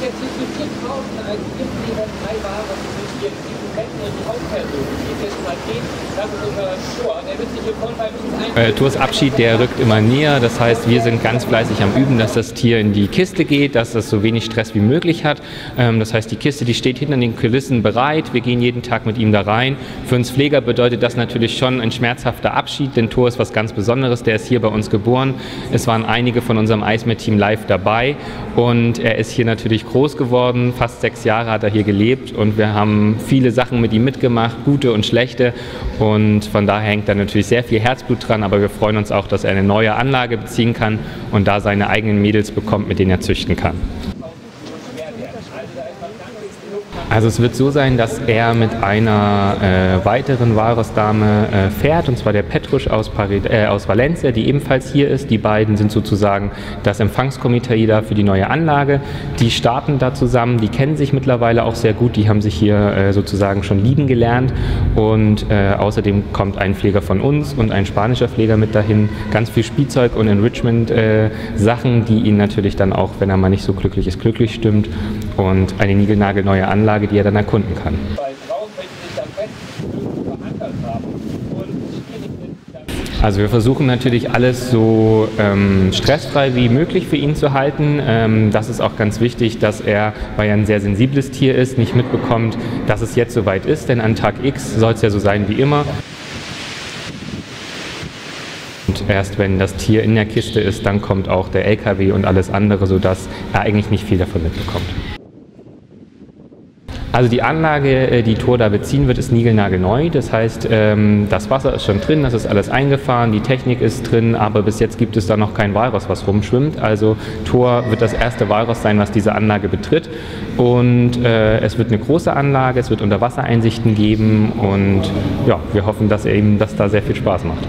jetzt Tor. Äh, Tours Abschied, der rückt immer näher. Das heißt, wir sind ganz fleißig am Üben, dass das Tier in die Kiste geht, dass das so wenig Stress wie möglich hat. Ähm, das heißt, die Kiste, die steht hinter den Kulissen bereit. Wir gehen jeden Tag mit ihm da rein. Für uns Pfleger bedeutet das natürlich schon ein schmerzhafter Abschied, denn Thor ist was ganz Besonderes. Der ist hier bei uns geboren. Es waren einige von unserem Eismeer-Team live dabei und er ist hier natürlich groß geworden. Fast sechs Jahre hat er hier gelebt und wir haben viele Sachen mit ihm mitgemacht, gute und schlechte. Und von daher hängt da natürlich sehr viel Herzblut dran, aber wir freuen uns auch, dass er eine neue Anlage beziehen kann und da seine eigenen Mädels bekommt, mit denen er züchten kann. Also es wird so sein, dass er mit einer äh, weiteren Walrus-Dame äh, fährt, und zwar der Petrusch aus, Paris, äh, aus Valencia, die ebenfalls hier ist. Die beiden sind sozusagen das Empfangskomitee da für die neue Anlage. Die starten da zusammen, die kennen sich mittlerweile auch sehr gut, die haben sich hier äh, sozusagen schon lieben gelernt. Und äh, außerdem kommt ein Pfleger von uns und ein spanischer Pfleger mit dahin. Ganz viel Spielzeug und Enrichment-Sachen, die ihn natürlich dann auch, wenn er mal nicht so glücklich ist, glücklich stimmt. Und eine niegelnagelneue Anlage, die er dann erkunden kann. Also wir versuchen natürlich alles so ähm, stressfrei wie möglich für ihn zu halten. Ähm, das ist auch ganz wichtig, dass er, weil er ein sehr sensibles Tier ist, nicht mitbekommt, dass es jetzt soweit ist, denn an Tag X soll es ja so sein wie immer. Und erst wenn das Tier in der Kiste ist, dann kommt auch der LKW und alles andere, sodass er eigentlich nicht viel davon mitbekommt. Also die Anlage, äh, die Tor da beziehen wird, ist niegelnagelneu. Das heißt, ähm, das Wasser ist schon drin, das ist alles eingefahren, die Technik ist drin, aber bis jetzt gibt es da noch kein Walross, was rumschwimmt. Also Tor wird das erste Walross sein, was diese Anlage betritt. Und äh, es wird eine große Anlage, es wird Unterwassereinsichten geben und ja, wir hoffen, dass eben, dass da sehr viel Spaß macht.